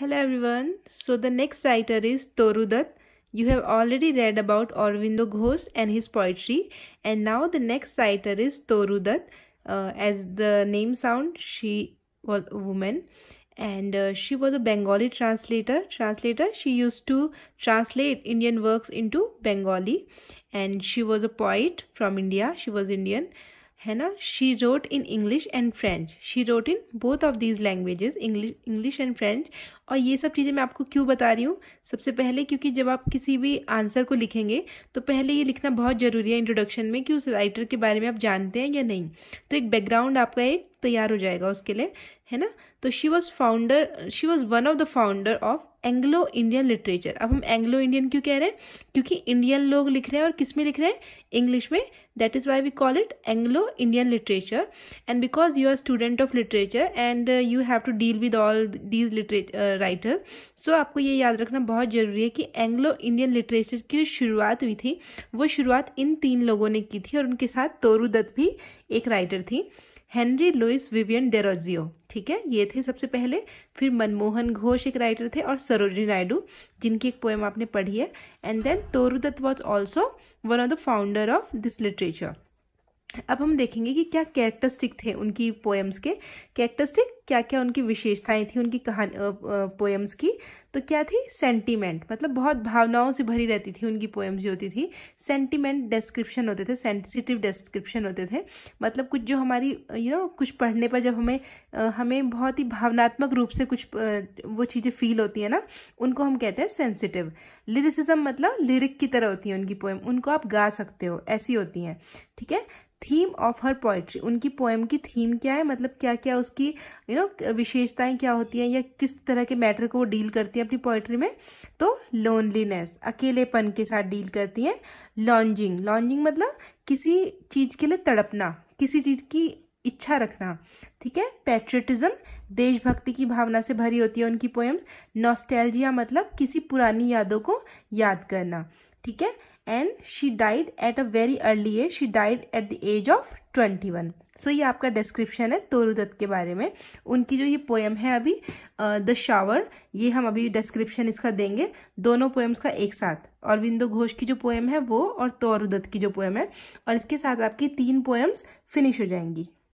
Hello everyone. So the next writer is Torudat. You have already read about Aurobindo Ghosh and his poetry and now the next writer is Torudat. Uh, as the name sounds, she was a woman and uh, she was a Bengali translator. Translator, she used to translate Indian works into Bengali and she was a poet from India. She was Indian. Hannah, she wrote in English and French. She wrote in both of these languages, English, English and French. और ये सब चीज़ें मैं आपको क्यों बता रही हूँ? सबसे पहले क्योंकि जब आप किसी भी आंसर को लिखेंगे तो पहले ये लिखना बहुत ज़रूरी है इंट्रोडक्शन में कि उस राइटर के बारे में आप जानते हैं या नहीं। तो एक बैकग्राउंड आपका एक तैयार हो जाएगा उसके लिए, है ना? तो she was founder she was one of the founder of Anglo Indian literature अब हम एंग्लो इंडियन क्यों कह रहे हैं? क्योंकि इंडियन लोग लिख रहे हैं और किसमें लिख रहे हैं? इंग्लिश में। That is why we call it Anglo Indian literature and because you are student of literature and you have to deal with all these literature writer so आपको ये याद रखना बहुत ज़रूरी है कि एंग्लो इंडियन लिटरेचर की शुरुआत हुई थी, वो शुरुआत इन तीन लोगों ने की थी और उनके साथ तोरू दत्त भी एक राइटर थी। हेनरी लुइस विवियन डेरोजियो ठीक है? ये थे सबसे पहले। फिर मनमोहन घोष एक राइटर थे और सरोजनी नायडू, जिनकी एक पोएम आपने पढ़ी है। And then Toru Dutt was also one of the founder of this literature अब हम देखेंगे कि क्या कैरेक्टरिस्टिक थे उनकी पोएम्स के। कैरेक्टरिस्टिक क्या क्या उनकी विशेषताएँ थी, उनकी कहानी पोएम्स की। तो क्या थी? सेंटीमेंट मतलब बहुत भावनाओं से भरी रहती थी उनकी पोएम्स जो होती थी। सेंटीमेंट डिस्क्रिप्शन होते थे सेंसिटिव डिस्क्रिप्शन होते थे। मतलब कुछ जो हमारी यू you नो know, कुछ पढ़ने पर जब हमें हमें बहुत ही भावनात्मक रूप से कुछ वो चीज़ें फील होती है ना उनको हम कहते हैं सेंसिटिव लिरिसिज्म मतलब लिरिक की तरह होती है उनकी पोएम उनको आप गा सकते हो ऐसी होती हैं। ठीक है? थीम ऑफ़ हर पोइट्री उनकी पोएम की थीम क्या है? मतलब क्या क्या उसकी यू नो विशेषताएँ क्या होती हैं? या किस तरह के मैटर को वो डील करती हैं? अपनी पोइट्री में तो लोनलीनेस अकेलेपन के साथ डील करती हैं। लॉन्जिंग लॉन्जिंग मतलब किसी चीज़ के लिए तड़पना, किसी चीज़ की इच्छा रखना, ठीक है? पैट्रियटिज्म देशभक्ति की भावना से भरी होती है उनकी पोएम नॉस्टैल्जिया मतलब किसी पुरानी यादों को याद करना, ठीक है? And she died at a very early age she died at the age of twenty one so ये आपका डिस्क्रिप्शन है तोरुदत्त के बारे में। उनकी जो ये पोएम है अभी द शावर ये हम अभी डिस्क्रिप्शन इसका देंगे। दोनों पोएम्स का एक साथ। और विंदो घोष की जो पोएम है वो और तोरुदत्त की जो पोएम है। और इसके साथ आपकी तीन पोएम्स फिनिश हो जाएँगी।